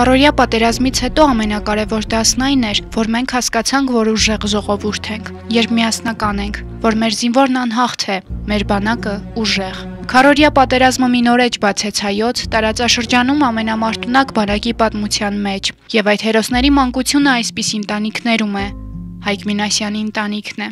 Քարորիա պատերազմից հետո ամենակարևոր դասն այն էր, որ մենք հասկացանք, որ ուժեղ ժողովուրդ ենք, երբ միասնական ենք, որ մեր զինվորն անհաղթ է, մեր բանակը ուժեղ։ Քարորիա պատերազմը մի նորեջ բացեց հայոց տարածաշրջանում ամենամարտունակ բանակի պատմության մեջ, եւ այդ հերոսների մանկությունը այսպիսի ընտանիքներում է։ Հայկ Մինասյանի ընտանիքն է։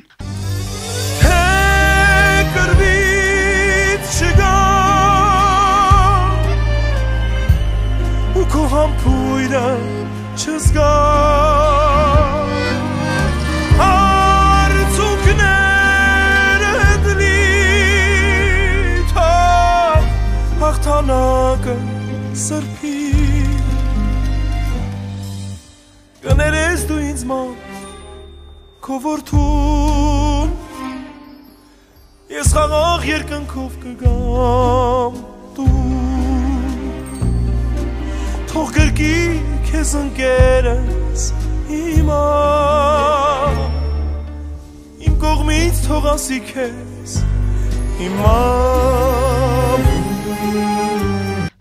Կներես դու ինձ մոտ քո որդուն Ես խաղաղ երկնքով կգամ դու Թող գրկի քեզ ընկերս հիմա Իմ կողմից թող ասի քեզ հիմա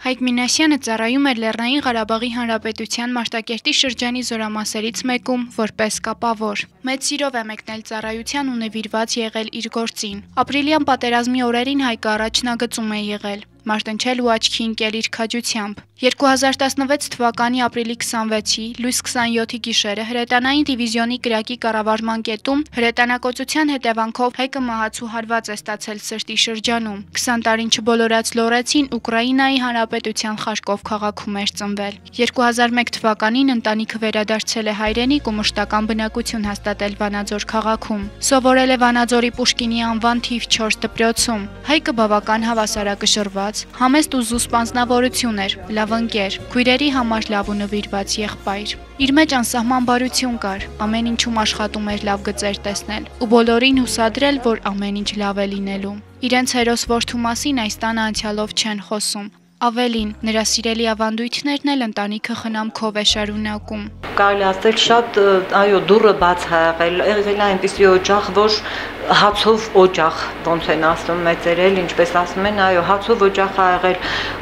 Հայկ Մինասյանը ծառայում էր Լեռնային Ղարաբաղի Հանրապետության Մարտակերտի շրջանի զորամասերից մեկում որպես կապավոր։ Մեծ սիրով է մեկնել ծառայության ու նվիրված եղել իր գործին։ Ապրիլյան պատերազմի օրերին Հայկը առաջնագծում է եղել մարտնչել ու աչքի ընկել իր քաջությամբ։ 2016 թվականի ապրիլի 26-ի լույս 27-ի գիշերը հրետանային դիվիզիոնի կրակի կառավարման կետում հրետանակոծության հետևանքով հայկը մահացու հարված է ստացել սրտի շրջանում։ 20 տարին չբոլորած Լորեցին Ուկրաինայի Հանրապետության Խարկով քաղաքում էր ծնվել։ 2001 թվականին ընտանիքը վերադարձել է հայրենիք ու մշտական բնակություն հաստատել Վանաձոր քաղաքում։ Սովորել է Վանաձորի Պուշկինի անվան թիվ 4 դպրոցում։ Հայկը բավական հավասարակշռված ստացված, համեստ ու զուսպ անznավորություն էր, լավ ընկեր, քույրերի համար լավ ու նվիրված եղբայր։ Իր մեջ անսահման բարություն կար, ամեն ինչում աշխատում էր լավ գծեր տեսնել ու բոլորին հուսադրել, որ ամեն ինչ լավ է լինելու։ Իրենց հերոս որդու մասին այս տանը անցյալով չեն խոսում, Ավելին, նրա սիրելի ավանդույթներն էլ ընտանիքը խնամքով է շարունակում։ Կարելի ասել շատ, այո, դուրը բաց ա եղել, այնպեսի օջախ, որ հացով օջախ, ոնց են ասում մեծերել, ինչպես ասում են, այո, հացով օջախ ա եղել։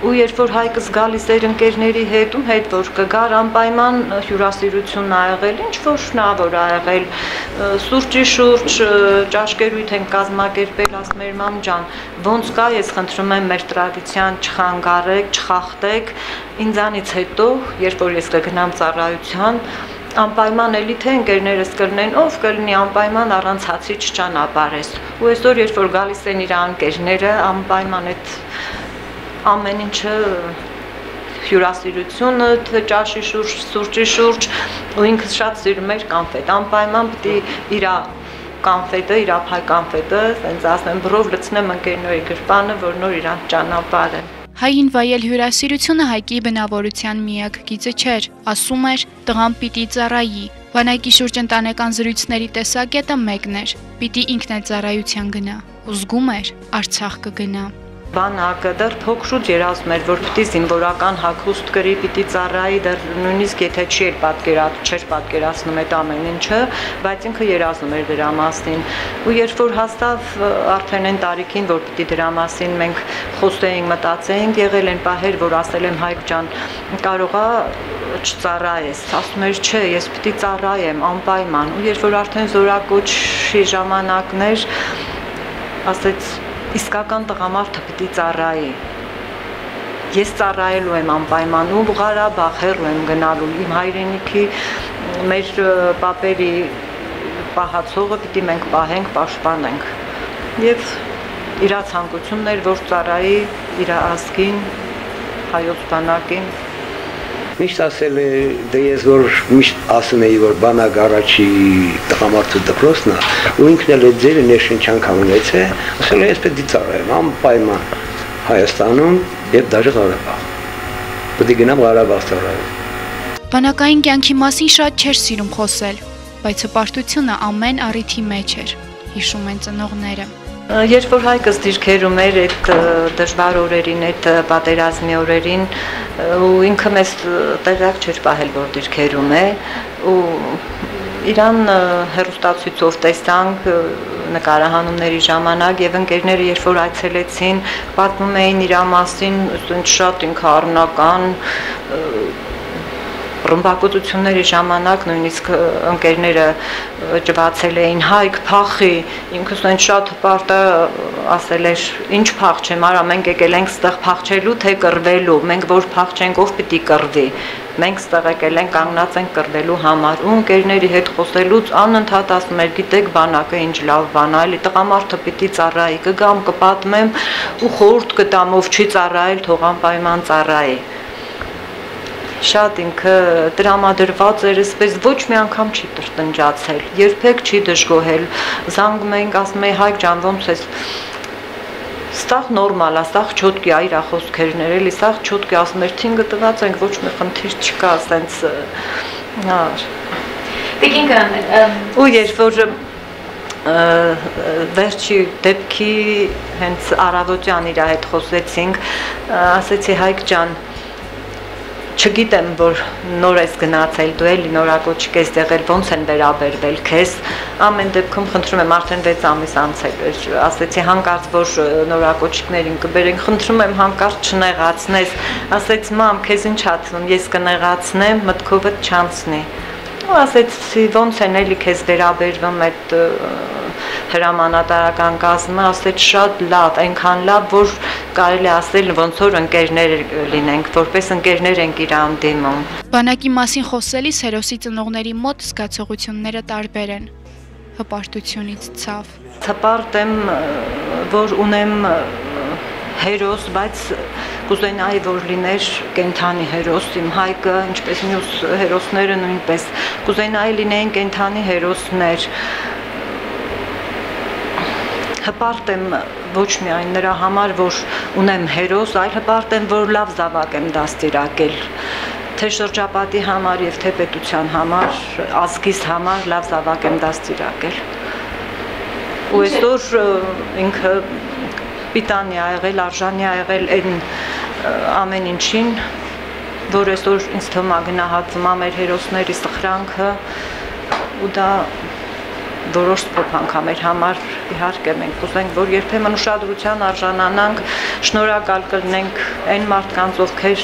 Ու երբ որ հայկս գալիս էր ընկերների հետ, ում հետ որ կգար անպայման հյուրասիրություն ա եղել, ինչ որ շնավոր ա եղել, սուրճի շուրջ ճաշկերույթ են կազմակերպել, ասում էր մամ ջան, ոնց կա, ես խնդրում եմ մեր տրադիցիան չխանգարեք, չխախտեք, ինձանից հետո, երբ որ ես կգնամ ծառայության, անպայման էլի թե ընկերներս կլինեն, ով կլինի անպայման առանց հացի չճանապարհես։ Ու այսօր երբ որ գալիս են իր անկերները, անպայման այդ ամեն ինչը հյուրասիրությունը, ճաշի շուրջ, սուրճի շուրջ, ու ինքս շատ սիրում էր կանֆետ։ Անպայման պիտի իր կանֆետը, իր փայ կանֆետը, ասենց ասեմ, բրով լցնեմ ընկերների գրպանը, որ նոր իրանք ճանապարհեն։ Հային վայել հյուրասիրությունը Հայկի բնավորության միակ գիծը չէր, ասում էր՝ տղան պիտի ծառայի։ Վանակի շուրջ ընտանեկան զրույցների տեսակետը մեկն էր՝ պիտի ինքն էլ ծառայության գնա։ Ու զգում էր՝ Արցախ կգնա բանակը դեռ փոքրուց երազում էր, որ պիտի զինվորական հագուստ կրի, պիտի ծառայի, դեռ նույնիսկ եթե չի էր պատկերած, չէր պատկերացնում այդ ամեն ինչը, բայց ինքը երազում էր դրա մասին։ Ու երբ որ հաստավ արդեն այն տարիքին, որ պիտի դրա մասին մենք խոսեինք, մտածեինք, եղել են պահեր, որ ասել եմ Հայկ ջան, կարողա չծառայես, ասում էր չէ, ես պիտի ծառայեմ անպայման։ Ու երբ որ արդեն զորակոչի ժամանակներ ասեց իսկական տղամարդը պիտի ծառայի։ Ես ծառայելու եմ անպայման ու Ղարաբաղ հեռու եմ գնալու իմ հայրենիքի մեր պապերի պահացողը պիտի մենք պահենք, պաշտպանենք։ Եվ իր ցանկությունն էր, որ ծառայի իր ազգին, հայոց բանակին Միշտ ասել է, դե ես որ միշտ ասում էի, որ բանակ առաջի տղամարդու դպրոցն է, ու ինքն էլ այդ ձերը ներշնչանք անունեց է, ասել է, ես պետք է ծառայեմ անպայման Հայաստանում եւ դաժե Ղարաբաղ։ Պետք է գնամ Ղարաբաղ ծառայեմ։ Բանակային կյանքի մասին շատ չէր սիրում խոսել, բայց հպարտությունը ամեն առիթի մեջ էր, հիշում են ծնողները։ Երբ որ հայկս դիրքերում էր այդ դժվար օրերին, այդ պատերազմի օրերին, ու ինքը մեզ տեղյակ չէր պահել, որ դիրքերում է, ու իրան հերոստացույցով տեսանք նկարահանումների ժամանակ եւ ընկերները երբ որ այցելեցին, պատմում էին իր մասին, ասենք շատ ինքը առնական ռմբակոծությունների ժամանակ նույնիսկ ընկերները ջվացել էին հայք փախի ինքս այն շատ հպարտը ասել էր ինչ փախչեմ արա մենք եկել ենք ստեղ փախչելու թե կռվելու մենք որ փախչենք ով պիտի կռվի մենք ստեղ եկել ենք կանգնած ենք կռվելու համար ու ընկերների հետ խոսելուց անընդհատ ասում էր գիտեք բանակը ինչ լավ բան է էլի տղամարդը պիտի ծառայի կգամ կպատմեմ ու խորտ կտամ ով չի ծառայել թող անպայման ծառայի շատ ինքը տրամադրված էր, այսպես ոչ մի անգամ չի տրտնջացել, երբեք չի դժգոհել։ Զանգում էինք, ասում էի Հայկ ջան, ոնց ես Ստախ նորմալ է, ստախ չոտկի է իր խոսքերներ, էլի ստախ չոտկի ասում էր, թինգը տված ենք, ոչ մի խնդիր չկա, ասենց հա։ Տիկինգան ու երբ որ վերջի դեպքի հենց առավոտյան իր հետ խոսեցինք, ասեցի Հայկ ջան, չգիտեմ, որ նոր ես գնացել, դու էլի նորակոչիկ ես եղել, ոնց են վերաբերվել քեզ։ Ամեն դեպքում խնդրում եմ արդեն 6 ամիս անցել էր։ Ասեցի հանկարծ որ նորակոչիկներին կբերենք, խնդրում եմ հանկարծ չնեղացնես։ Ասեց մամ, քեզ ինչ հացնում, ես կնեղացնեմ, մտքովդ չանցնի։ Ու ասեցի ոնց են էլի քեզ վերաբերվում այդ հրամանատարական կազմը, ասեց շատ լավ, այնքան լավ, որ կարելի ասել ոնց որ ընկերներ լինենք, որպես ընկերներ ենք իրան դիմում։ Բանակի մասին խոսելիս հերոսի ծնողների մոտ զգացողությունները տարբեր են հպարտությունից ցավ։ Հպարտ եմ, որ ունեմ հերոս, բայց կուզենայի որ լիներ կենթանի հերոս իմ հայկը, ինչպես մյուս հերոսները նույնպես կուզենայի լինեին կենթանի հերոսներ հպարտ եմ ոչ միայն նրա համար, որ ունեմ հերոս, այլ հպարտ եմ, որ լավ զավակ եմ դաստիարակել. թե շրջապատի համար եւ թե պետության համար, ազգիս համար լավ զավակ եմ դաստիարակել։ Ու այսօր ինքը պիտանի ա եղել, արժանի ա եղել այն ամեն ինչին, որ այսօր ինձ թվում է գնահատվում ա մեր հերոսների սխրանքը ու դա դորոշտ փոփանքա մեր համար իհարկե մենք ուզենք որ երբեմն ուշադրության արժանանանք շնորհակալ կլինենք այն մարդկանց ովքեր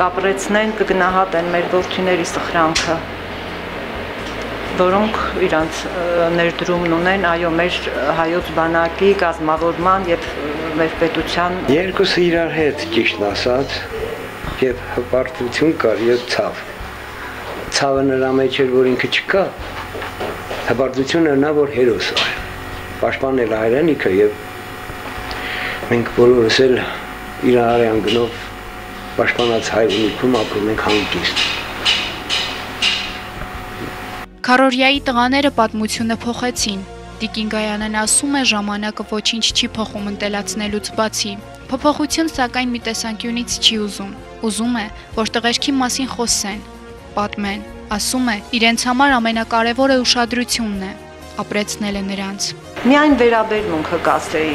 կապրեցնեն կգնահատեն մեր ողջիների սխրանքը որոնք իրանց ներդրումն ունեն այո մեր հայոց բանակի կազմավորման եւ մեր պետության երկուսը իրար հետ ճիշտ ասած եւ հպարտություն կար եւ ցավ ցավը նրա մեջ էր որ ինքը չկա հպարտությունը նա որ հերոս է պաշտպանել հայրենիքը եւ մենք բոլորս էլ իր արյան գնով պաշտպանած հայրենիքում ապրում ենք հանգիստ Քարորիայի տղաները պատմությունը փոխեցին։ Տիկին Գայանեն ասում է ժամանակը ոչինչ չի փոխում ընտելացնելուց բացի։ Փոփոխություն սակայն մի տեսանկյունից չի ուզում։ Ուզում է, որ տղերքի մասին խոսեն, պատմեն, ասում է, իրենց համար ամենակարևորը ուշադրությունն է, ապրեցնելը նրանց։ Միայն վերաբերմունքը կասեի,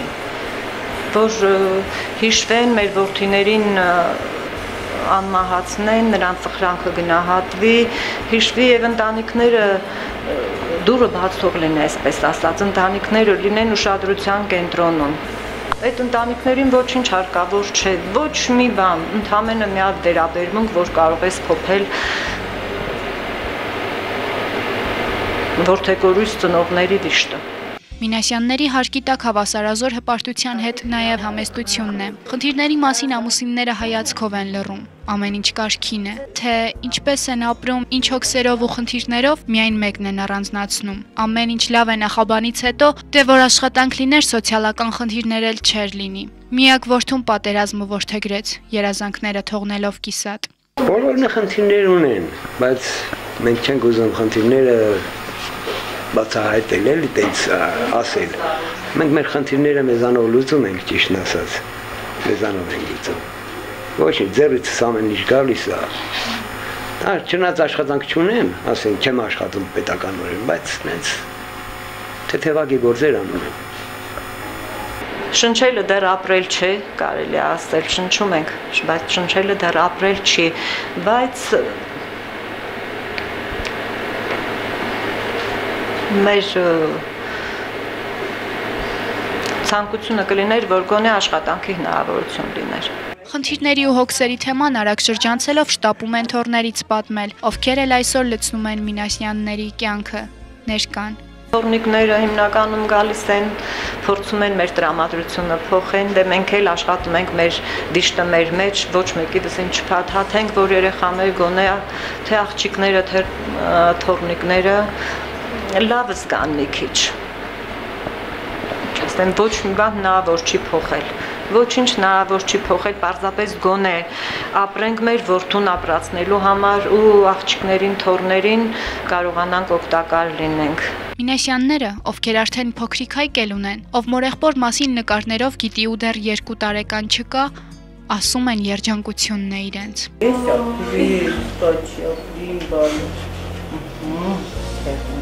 որ հիշվեն մեր որդիներին անմահացնեն, նրանց սխրանքը գնահատվի, հիշվի եւ ընտանիքները դուրը բաց թող լինեն, այսպես ասած, ընտանիքները լինեն ուշադրության կենտրոնում այդ ընտանիքներին ոչինչ հարկավոր չէ, ոչ մի բան, ընդհանրապես մի հատ վերաբերմունք, որ կարող ես փոփել որդեկորույս ծնողների վիշտը։ Մինասյանների հարկի տակ հավասարազոր հպարտության հետ նաև համեստությունն է։ Խնդիրների մասին ամուսինները հայացքով են լռում։ Ամեն ինչ կարքին է, թե ինչպես են ապրում, ինչ հոգսերով ու խնդիրներով միայն մեկն են առանձնացնում։ Ամեն ինչ լավ է նախաբանից հետո, դե որ աշխատանք լիներ սոցիալական խնդիրներ էլ չեր լինի։ Միակ որդուն պատերազմը որդեգրեց, երազանքները թողնելով կիսատ։ Բոլորն խնդիրներ ունեն, բայց մենք չենք ուզում խնդիրները բացահայտել էլի տենց ասել։ Մենք մեր խնդիրները մեզանով լուծում ենք ճիշտն ասած։ Մեզանով ենք լուծում։ Ոչինչ, ձեռից ամեն ինչ գալիս է։ Դա չնայած աշխատանք չունեմ, ասենք չեմ աշխատում պետականորեն, բայց նենց թեթևակի գործեր անում եմ։ Շնչելը դեռ ապրել չէ, կարելի ասել, շնչում ենք, բայց շնչելը դեռ ապրել չի, բայց մեր ցանկությունը կլիներ, որ գոնե աշխատանքի հնարավորություն լիներ։ խնդիրների ու հոգսերի թեման արագ շրջանցելով շտապում են թորներից պատմել, ովքեր էլ այսօր լցնում են Մինասյանների կյանքը։ Ներկան Թորնիկները հիմնականում գալիս են, փորձում են մեր տրամադրությունը փոխեն, դե մենք էլ աշխատում ենք մեր դիշտը մեր մեջ, ոչ մեկի դասին չփաթաթենք, որ երեխաներ գոնե թե աղջիկները, թե թորնիկները լավ զգան մի քիչ։ Ասեն ոչ մի բան հնարավոր չի փոխել։ Ոչինչ հնարավոր չի փոխել, պարզապես գոնե ապրենք մեր որդուն ապրացնելու համար ու աղջիկներին, թորներին կարողանանք օգտակար լինենք։ Մինասյանները, ովքեր արդեն փոքրիկ հայկել ունեն, ով մորեղբոր մասին նկարներով գիտի ու դեռ 2 տարեկան չկա, ասում են երջանկությունն է իրենց։ Ես ապրի, ստաչի, ապրի, բանը։ Ահա,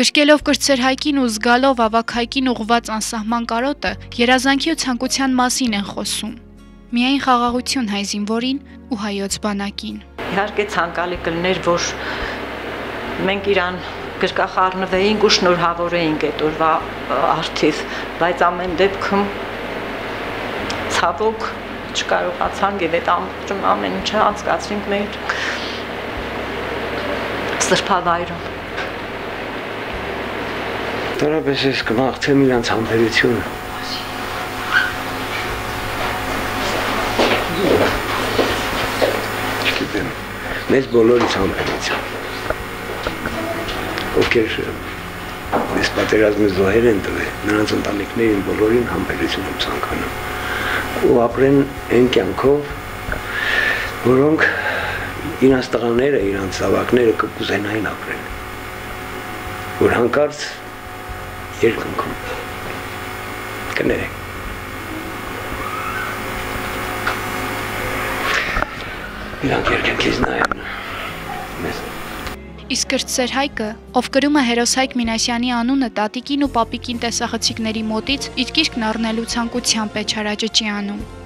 Գշկելով կրծեր հայկին ու զգալով ավակ հայկին ուղված անսահման կարոտը, երազանքի ու ցանկության մասին են խոսում։ Միայն խաղաղություն հայ զինվորին ու հայոց բանակին։ Իհարկե ցանկալի կլներ, որ մենք իրան գրկախառնվեինք ու շնորհավորեինք այդ օրվա արդիվ, բայց ամեն դեպքում ցավոք չկարողացանք եւ այդ ամեն ինչը անցկացրինք մեր սրբավայրում Դարապես ես կմաղթեմ իրանց համբերությունը։ Չգիտեմ, մեզ բոլորից համբերություն։ Ովքեր այս պատերազմը զոհեր են տվել, նրանց ընտանիքներին բոլորին համբերություն եմ ցանկանում։ Ու ապրեն այն կյանքով, որոնք իրանց տղաները, իրանց ավակները կկուզենային ապրեն։ Որ հանկարծ երկնքում կներեք Իրանք երկնքից նայում մեզ Իսկ Կրտսեր Հայկը, ով կրում է Հերոս Հայկ Մինասյանի անունը տատիկին ու պապիկին տեսախցիկների մոտից, իր գիրկն առնելու ցանկությամբ է չարաճճի անում։